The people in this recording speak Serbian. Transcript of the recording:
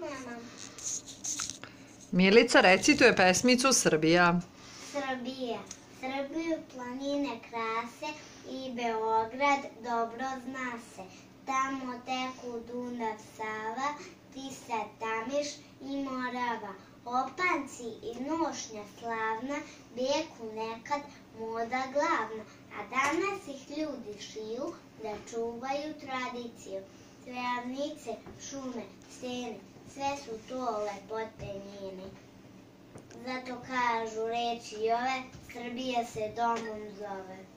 Nemam. Milica recituje pesmicu Srbija. Srbija. Srbiju planine krase i Beograd dobro zna se. Tamo teku Dunav, Sava, Tisa, Tamiš i Morava. Opanci i nošnja slavna, bijeku nekad moda glavna, a danas ih ljudi šiju da čuvaju tradiciju. Travnice, šume, stene, sve su to lepote njene. Zato kažu reči ove, Srbija se domom zove.